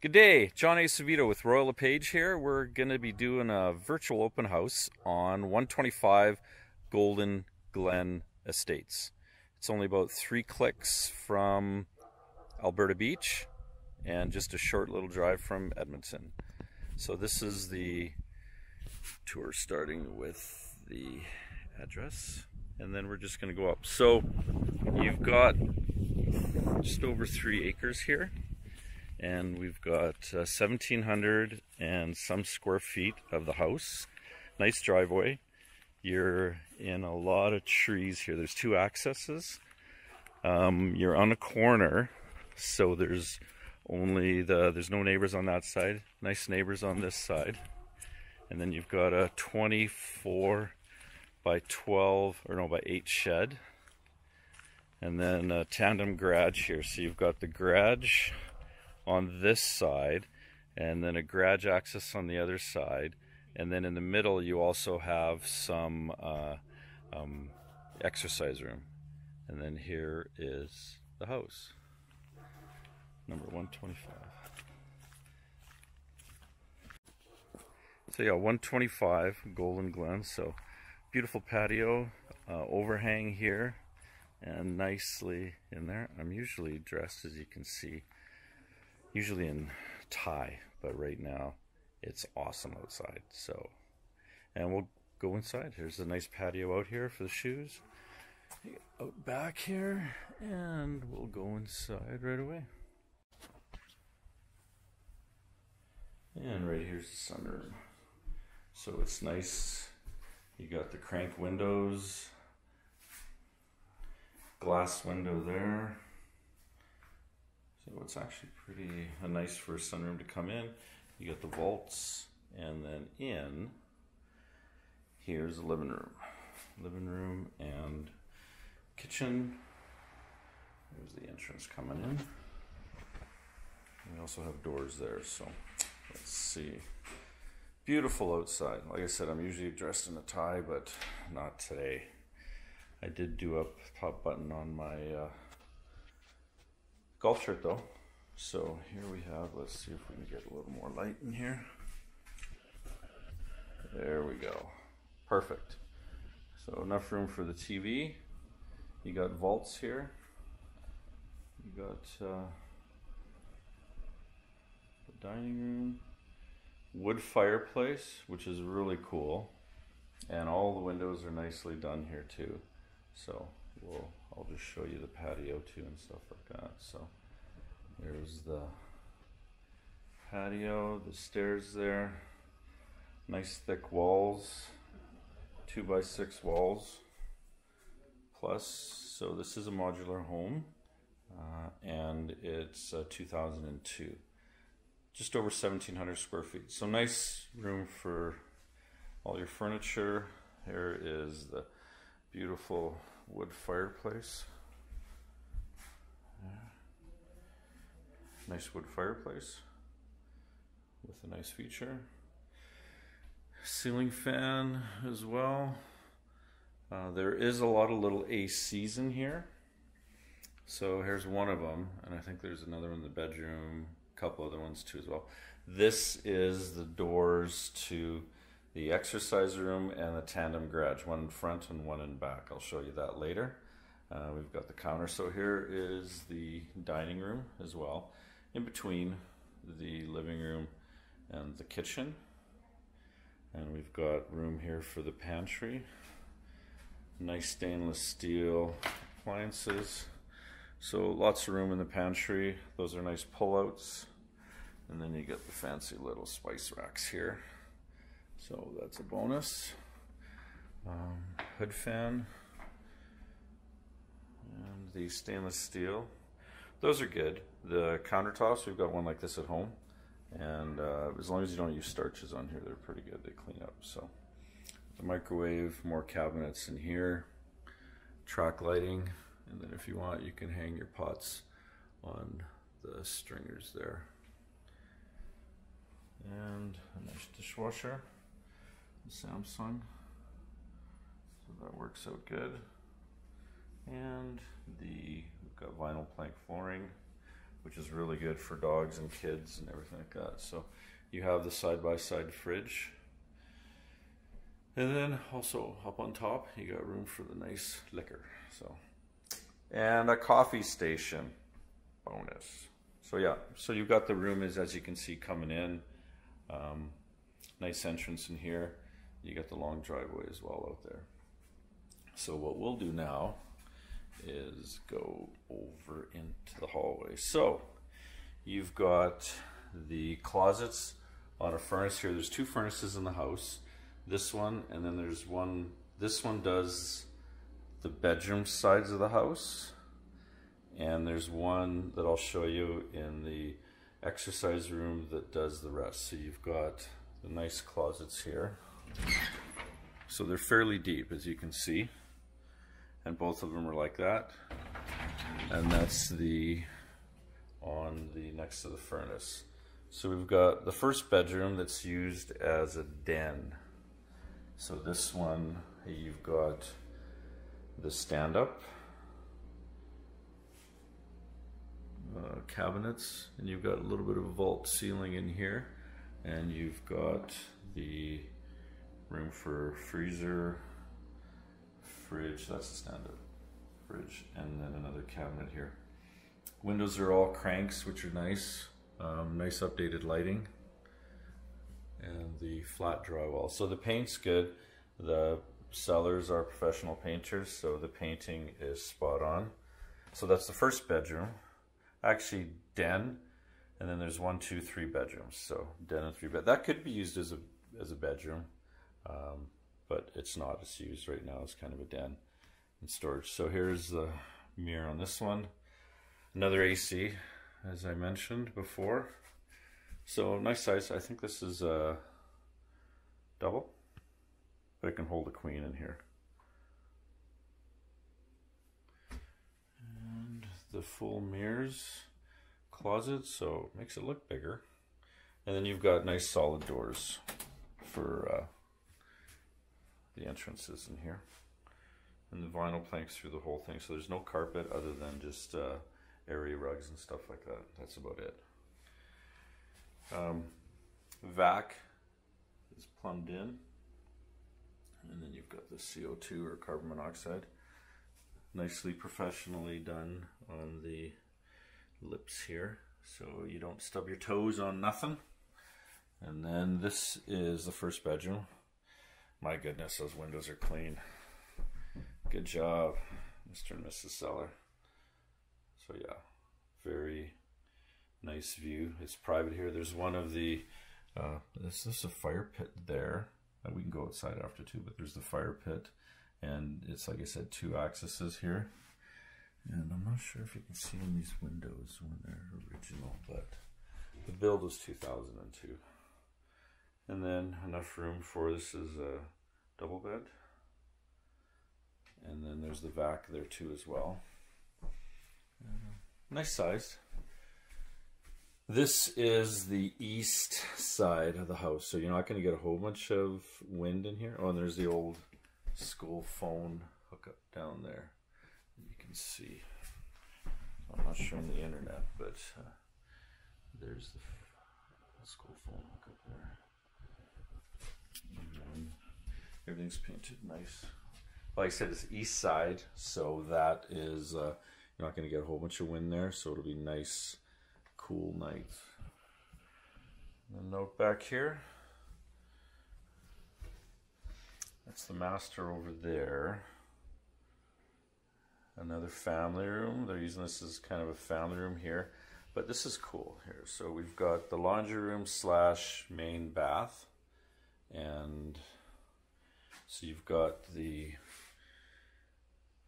Good day, John A. Acevedo with Royal LePage here. We're going to be doing a virtual open house on 125 Golden Glen Estates. It's only about three clicks from Alberta Beach and just a short little drive from Edmonton. So this is the tour starting with the address and then we're just going to go up. So you've got just over three acres here and we've got uh, 1700 and some square feet of the house. Nice driveway. You're in a lot of trees here. There's two accesses. Um, you're on a corner so there's only the there's no neighbors on that side. Nice neighbors on this side. And then you've got a 24 by 12 or no by 8 shed. And then a tandem garage here. So you've got the garage on this side and then a garage access on the other side and then in the middle you also have some uh, um, exercise room. And then here is the house. Number 125 so yeah 125 Golden Glen. So beautiful patio uh, overhang here and nicely in there. I'm usually dressed as you can see usually in tie, but right now it's awesome outside. So, and we'll go inside. Here's a nice patio out here for the shoes. Out back here, and we'll go inside right away. And right here's the sunroom. So it's nice. You got the crank windows, glass window there. So it's actually pretty uh, nice for a sunroom to come in. You got the vaults, and then in here's the living room, living room and kitchen. There's the entrance coming in. We also have doors there, so let's see. Beautiful outside. Like I said, I'm usually dressed in a tie, but not today. I did do up top button on my uh, golf shirt though. So here we have, let's see if we can get a little more light in here. There we go. Perfect. So enough room for the TV. You got vaults here. You got uh, the dining room. Wood fireplace, which is really cool. And all the windows are nicely done here too. So we'll I'll just show you the patio too and stuff like that. So there's the patio, the stairs there, nice thick walls, two by six walls plus. So this is a modular home uh, and it's uh, 2002. Just over 1700 square feet. So nice room for all your furniture. Here is the beautiful wood fireplace. Nice wood fireplace with a nice feature. Ceiling fan as well. Uh, there is a lot of little ACs in here. So here's one of them, and I think there's another one in the bedroom, a couple other ones too as well. This is the doors to the exercise room and the tandem garage, one in front and one in back. I'll show you that later. Uh, we've got the counter. So here is the dining room as well, in between the living room and the kitchen. And we've got room here for the pantry. Nice stainless steel appliances. So lots of room in the pantry. Those are nice pullouts. And then you get the fancy little spice racks here. So that's a bonus. Um, hood fan and the stainless steel. Those are good. The countertops, we've got one like this at home. And uh, as long as you don't use starches on here, they're pretty good. They clean up. So the microwave, more cabinets in here, track lighting. And then if you want, you can hang your pots on the stringers there. And a nice dishwasher. Samsung. So that works out good. And the we've got vinyl plank flooring, which is really good for dogs and kids and everything like that. So you have the side-by-side -side fridge. And then also up on top, you got room for the nice liquor. So, and a coffee station bonus. So yeah, so you've got the room is as you can see coming in. Um, nice entrance in here. You got the long driveway as well out there. So what we'll do now is go over into the hallway. So you've got the closets on a furnace here. There's two furnaces in the house. This one, and then there's one, this one does the bedroom sides of the house. And there's one that I'll show you in the exercise room that does the rest. So you've got the nice closets here. So they're fairly deep, as you can see. And both of them are like that. And that's the, on the next to the furnace. So we've got the first bedroom that's used as a den. So this one, you've got the stand-up uh, cabinets, and you've got a little bit of a vault ceiling in here, and you've got the room for freezer, fridge, that's the stand-up fridge, and then another cabinet here. Windows are all cranks, which are nice. Um, nice updated lighting. And the flat drywall. So the paint's good. The sellers are professional painters, so the painting is spot on. So that's the first bedroom. Actually, den. And then there's one, two, three bedrooms. So den and three bed. That could be used as a as a bedroom, um, but it's not. It's used right now as kind of a den and storage. So here's the mirror on this one. Another AC, as I mentioned before. So nice size. I think this is a double, but it can hold a queen in here. And the full mirrors closet, so it makes it look bigger. And then you've got nice solid doors for uh, the entrances in here. And the vinyl planks through the whole thing, so there's no carpet other than just uh, area rugs and stuff like that. That's about it. Um, vac is plumbed in. And then you've got the CO2 or carbon monoxide. Nicely professionally done on the lips here. So you don't stub your toes on nothing. And then this is the first bedroom. My goodness, those windows are clean. Good job, Mr. and Mrs. Seller. So yeah, very nice view. It's private here. There's one of the, uh, this, this is a fire pit there. And we can go outside after too, but there's the fire pit. And it's, like I said, two accesses here. And I'm not sure if you can see in these windows when they're original, but the build was 2002. And then enough room for this is a double bed. And then there's the vac there too as well. Nice size. This is the east side of the house, so you're not going to get a whole bunch of wind in here. Oh, and there's the old school phone hookup down there. You can see. I'm not showing the internet, but uh, there's the school phone hookup there. Everything's painted nice. Like I said, it's east side, so that is. Uh, you're not going to get a whole bunch of wind there, so it'll be nice, cool nights. And note back here. That's the master over there. Another family room. They're using this as kind of a family room here. But this is cool here. So we've got the laundry room slash main bath. And so you've got the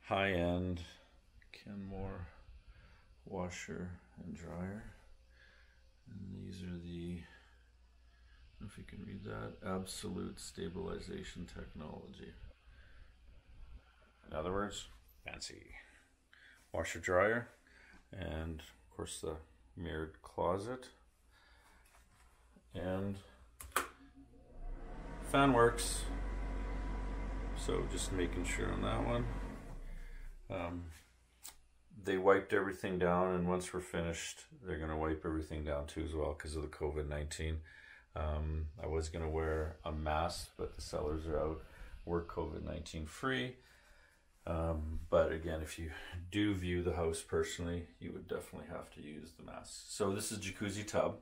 high-end Kenmore washer and dryer. And these are the, I don't know if you can read that, absolute stabilization technology. In other words, fancy. Washer dryer and of course the mirrored closet and fan works so just making sure on that one um, they wiped everything down, and once we're finished, they're to wipe everything down too as well because of the COVID 19. Um, I was to wear a mask, but the sellers are out. We're COVID 19 free. Um, but again, if you do view the house personally, you would definitely have to use the mask. So this is jacuzzi tub,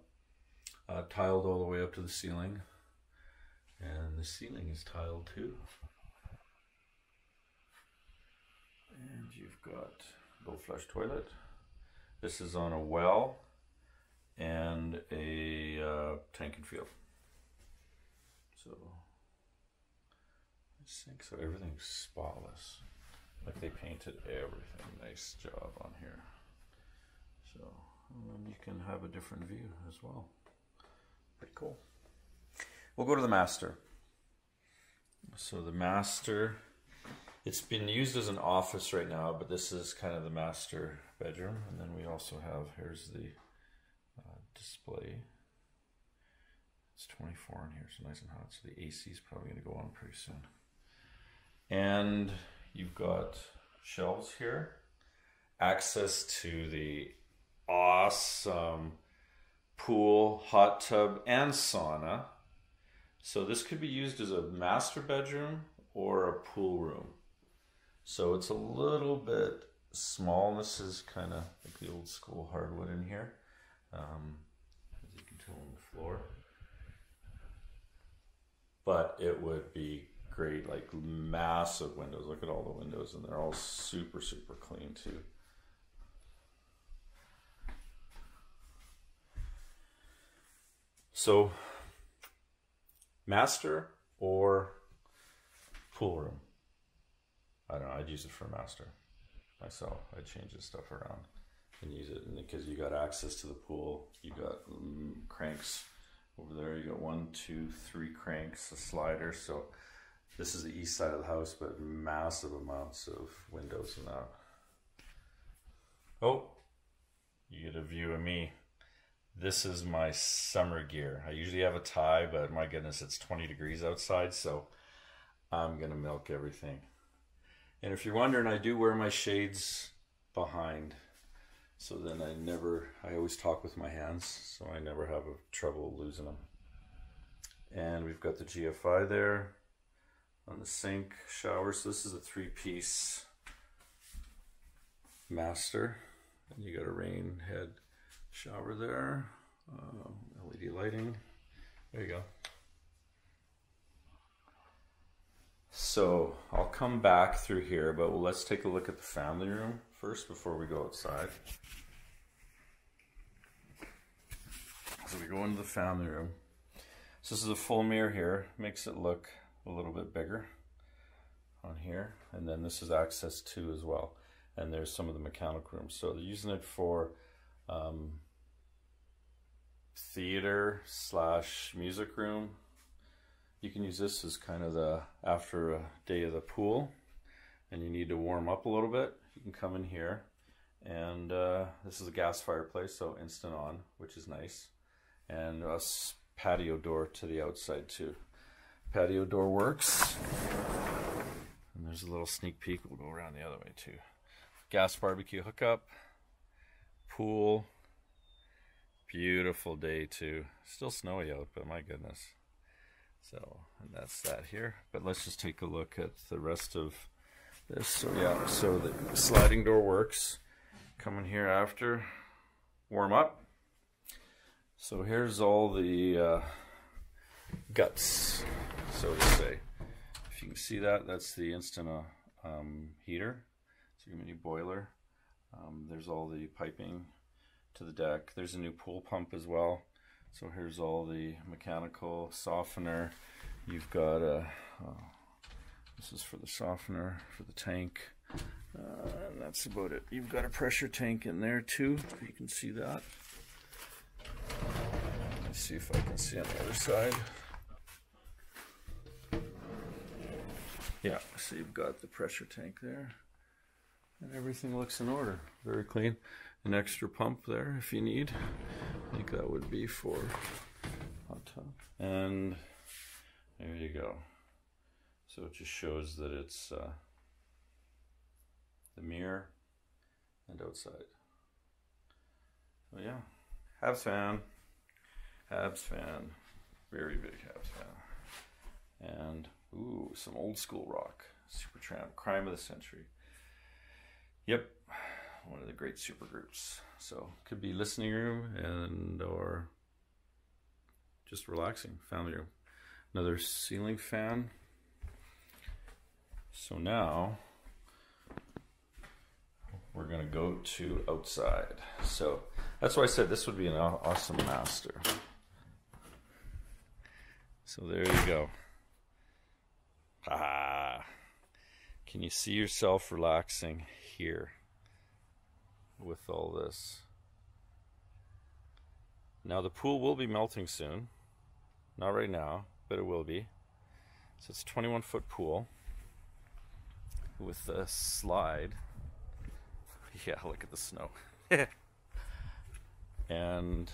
uh, tiled all the way up to the ceiling. And the ceiling is tiled too. And you've got low flush toilet. This is on a well and a uh, tank and field. So I think so everything's spotless. Like they painted everything. Nice job on here. So you can have a different view as well. Pretty cool. We'll go to the master. So the master, it's been used as an office right now, but this is kind of the master bedroom. And then we also have, here's the uh, display. It's 24 in here, so nice and hot. So the AC is probably going to go on pretty soon. And you've got shelves here, access to the awesome pool, hot tub, and sauna. So this could be used as a master bedroom or a pool room. So it's a little bit small. This is kind of like the old school hardwood in here. Um, as you can tell on the floor. But it would be great, like massive windows. Look at all the windows, and they're all super, super clean too. So, master or pool room? I don't know. I'd use it for master myself. I'd change this stuff around and use it because you got access to the pool. You got um, cranks over there. You got one, two, three cranks, a slider. So this is the east side of the house, but massive amounts of windows in that. Oh, you get a view of me. This is my summer gear. I usually have a tie, but my goodness, it's 20 degrees outside, so I'm gonna milk everything. And if you're wondering, I do wear my shades behind. So then I never, I always talk with my hands, so I never have a trouble losing them. And we've got the GFI there on the sink shower. So this is a three-piece master. And you got a rain head shower there, uh, LED lighting. There you go. So I'll come back through here, but let's take a look at the family room first before we go outside. So we go into the family room. So this is a full mirror here, makes it look a little bit bigger on here. And then this is access to as well. And there's some of the mechanical rooms. So they're using it for um, theater slash music room. You can use this as kind of the after a day of the pool and you need to warm up a little bit. You can come in here and uh, this is a gas fireplace, so instant on, which is nice. And a patio door to the outside too. Patio door works. And there's a little sneak peek. We'll go around the other way too. Gas barbecue hookup. Pool. Beautiful day too. Still snowy out, but my goodness. So, and that's that here. But let's just take a look at the rest of this. So yeah, so the sliding door works. Coming here after. Warm up. So here's all the uh, guts, so to say. If you can see that, that's the instant uh, um, heater. It's a mini boiler. Um, there's all the piping to the deck. There's a new pool pump as well. So here's all the mechanical softener. You've got a, uh, this is for the softener for the tank. Uh, and that's about it. You've got a pressure tank in there too. You can see that. Let's see if I can see on the other side. Yeah, so you've got the pressure tank there. And everything looks in order. Very clean. An extra pump there if you need. I think that would be for hot tub. And there you go. So it just shows that it's uh, the mirror and outside. Oh yeah, Habs fan, Habs fan, very big Habs fan, and ooh, some old school rock, Supertramp, Crime of the Century. Yep, one of the great super groups. So could be listening room and or just relaxing family room. Another ceiling fan. So now we're gonna go to outside. So that's why I said this would be an awesome master. So there you go. Ah, can you see yourself relaxing here with all this? Now the pool will be melting soon. Not right now, but it will be. So it's a 21 foot pool with a slide. Yeah, look at the snow. and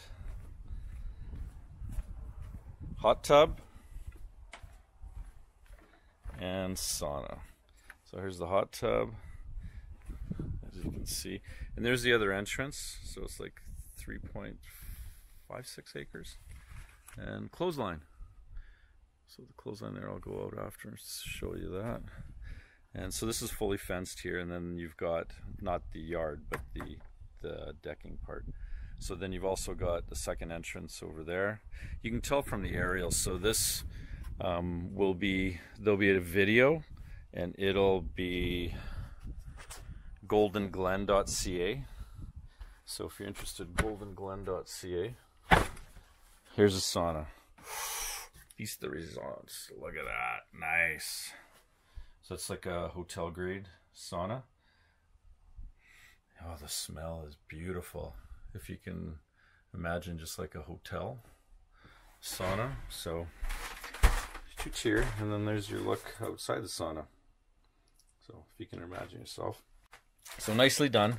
hot tub and sauna. So here's the hot tub, as you can see. And there's the other entrance. So it's like 3.56 acres. And clothesline. So the clothesline there, I'll go out after and show you that. And so this is fully fenced here, and then you've got not the yard, but the the decking part. So then you've also got the second entrance over there. You can tell from the aerial. So this um, will be there'll be a video, and it'll be goldenglen.ca. So if you're interested, goldenglen.ca. Here's a sauna. These the results. Look at that. Nice. So it's like a hotel grade sauna. Oh, the smell is beautiful. If you can imagine just like a hotel sauna. So shoots here, and then there's your look outside the sauna. So if you can imagine yourself. So nicely done.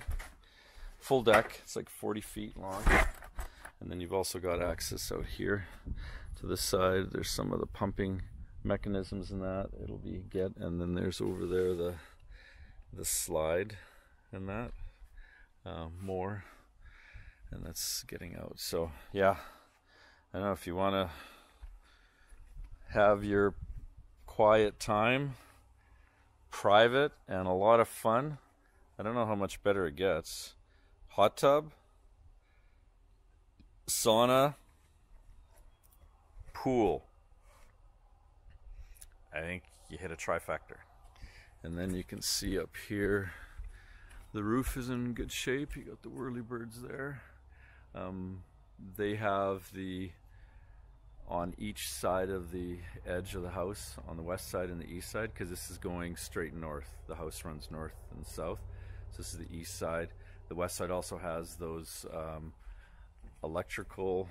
Full deck. It's like 40 feet long. And then you've also got access out here to the side. There's some of the pumping mechanisms in that it'll be get and then there's over there the the slide and that uh, more and that's getting out so yeah I don't know if you want to have your quiet time private and a lot of fun I don't know how much better it gets hot tub sauna pool I think you hit a trifecta. And then you can see up here, the roof is in good shape. You got the whirlybirds there. Um, they have the, on each side of the edge of the house, on the west side and the east side, because this is going straight north. The house runs north and south. So this is the east side. The west side also has those um, electrical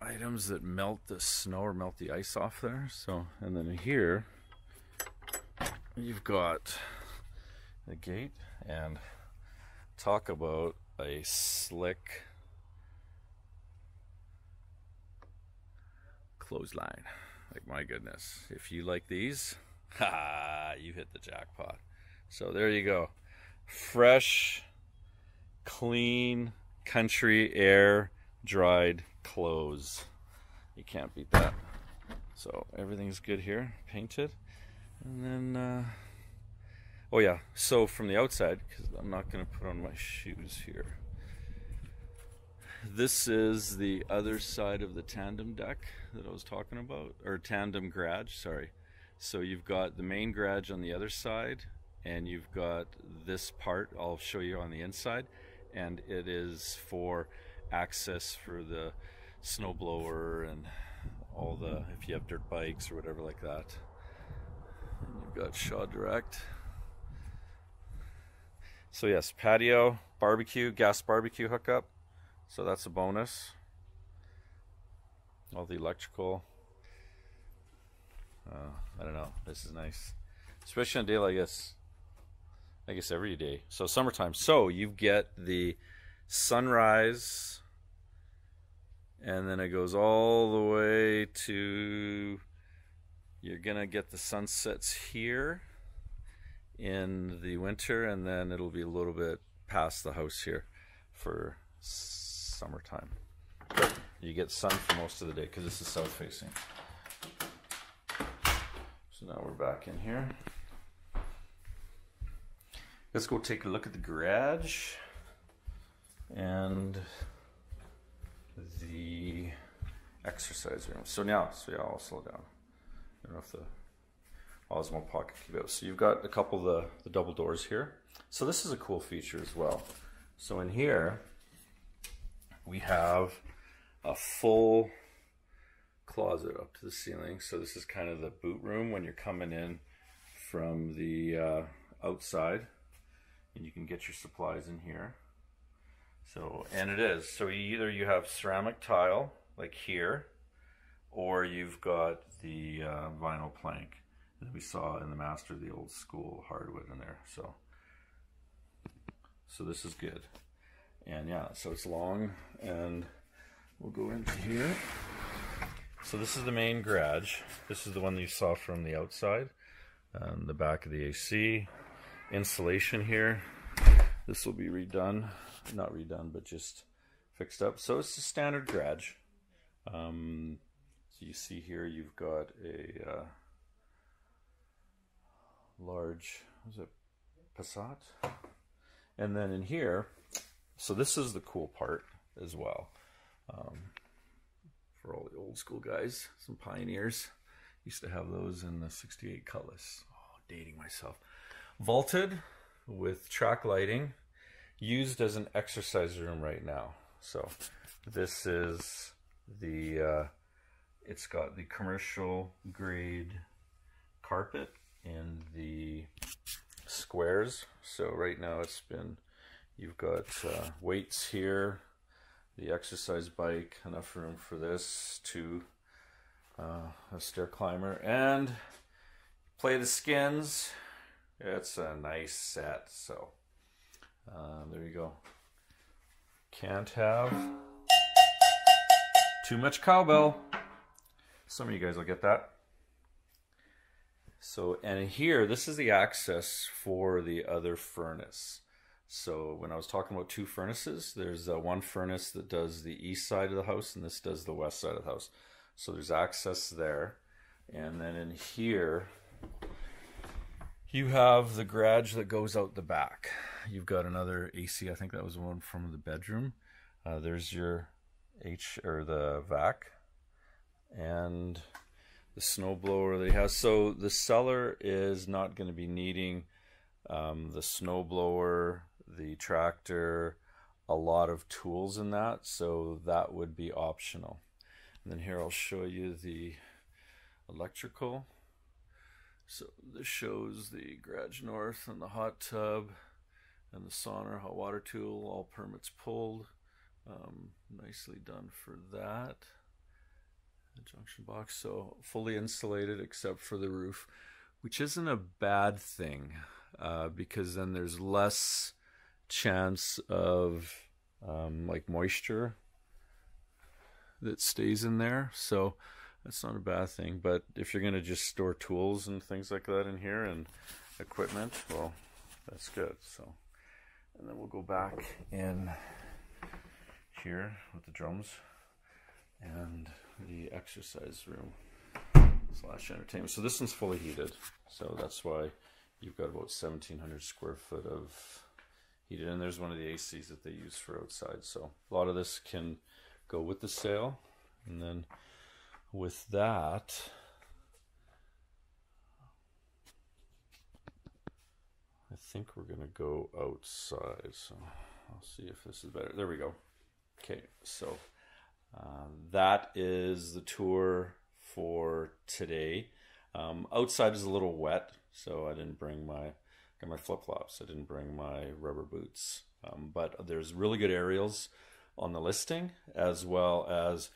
items that melt the snow or melt the ice off there. So, and then here you've got the gate and talk about a slick clothesline. Like my goodness, if you like these, ha, you hit the jackpot. So there you go. Fresh, clean, country air dried clothes. You can't beat that. So everything's good here, painted. And then, uh, oh yeah, so from the outside, because I'm not going to put on my shoes here. This is the other side of the tandem deck that I was talking about, or tandem garage, sorry. So you've got the main garage on the other side, and you've got this part I'll show you on the inside, and it is for access for the snowblower and all the if you have dirt bikes or whatever like that. And you've got Shaw Direct. So yes, patio, barbecue, gas barbecue hookup. So that's a bonus. All the electrical. Uh, I don't know. This is nice, especially on a day like this. I guess every day. So summertime. So you get the sunrise and then it goes all the way to you're gonna get the sunsets here in the winter and then it'll be a little bit past the house here for summertime. You get sun for most of the day because this is south facing. So now we're back in here. Let's go take a look at the garage and the exercise room. So now, so yeah, I'll slow down. I don't know if the Osmo Pocket out. So you've got a couple of the, the double doors here. So this is a cool feature as well. So in here, we have a full closet up to the ceiling. So this is kind of the boot room when you're coming in from the uh, outside and you can get your supplies in here. So, and it is. So either you have ceramic tile, like here, or you've got the uh, vinyl plank that we saw in the master, the old school hardwood in there. So, so this is good. And yeah, so it's long and we'll go into here. So this is the main garage. This is the one that you saw from the outside. Um, the back of the AC. Insulation here. This will be redone not redone, but just fixed up. So it's a standard garage. Um, so you see here you've got a uh, large, was it Passat? And then in here, so this is the cool part as well. Um, for all the old school guys, some pioneers. Used to have those in the 68 Cutlass. Oh, dating myself. Vaulted with track lighting used as an exercise room right now. So this is the, uh, it's got the commercial grade carpet in the squares. So right now it's been, you've got uh, weights here, the exercise bike, enough room for this, to uh, a stair climber, and play the skins. It's a nice set, so uh, there you go. Can't have too much cowbell. Some of you guys will get that. So, and here, this is the access for the other furnace. So when I was talking about two furnaces, there's uh, one furnace that does the east side of the house and this does the west side of the house. So there's access there. And then in here, you have the garage that goes out the back. You've got another AC. I think that was one from the bedroom. Uh, there's your H or the vac and the snowblower that he has. So the seller is not going to be needing um, the snowblower, the tractor, a lot of tools in that. So that would be optional. And then here I'll show you the electrical. So this shows the garage north and the hot tub and the sauna hot water tool, all permits pulled. Um, nicely done for that. The junction box, so fully insulated except for the roof, which isn't a bad thing uh, because then there's less chance of um, like moisture that stays in there. So that's not a bad thing. But if you're going to just store tools and things like that in here and equipment, well, that's good. So, and then we'll go back in here with the drums and the exercise room slash entertainment. So this one's fully heated. So that's why you've got about 1700 square foot of heated. And there's one of the ACs that they use for outside. So a lot of this can go with the sale And then with that, I think we're going to go outside. So I'll see if this is better. There we go. Okay, so uh, that is the tour for today. Um, outside is a little wet, so I didn't bring my got my flip flops. I didn't bring my rubber boots, um, but there's really good aerials on the listing as well as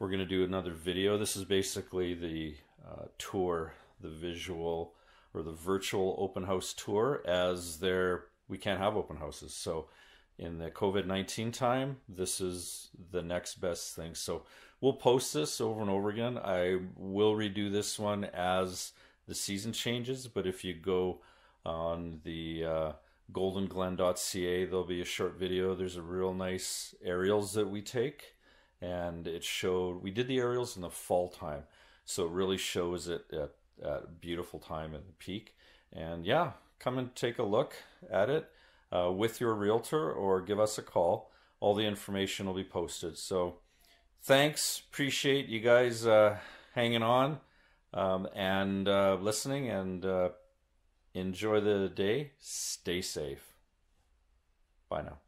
we're going to do another video. This is basically the uh, tour, the visual or the virtual open house tour as there we can't have open houses. So in the COVID-19 time, this is the next best thing. So we'll post this over and over again. I will redo this one as the season changes, but if you go on the uh, goldenglen.ca. There'll be a short video. There's a real nice aerials that we take, and it showed. We did the aerials in the fall time, so it really shows it at, at a beautiful time at the peak. And yeah, come and take a look at it uh, with your realtor or give us a call. All the information will be posted. So thanks. Appreciate you guys uh, hanging on um, and uh, listening and uh, enjoy the day. Stay safe. Bye now.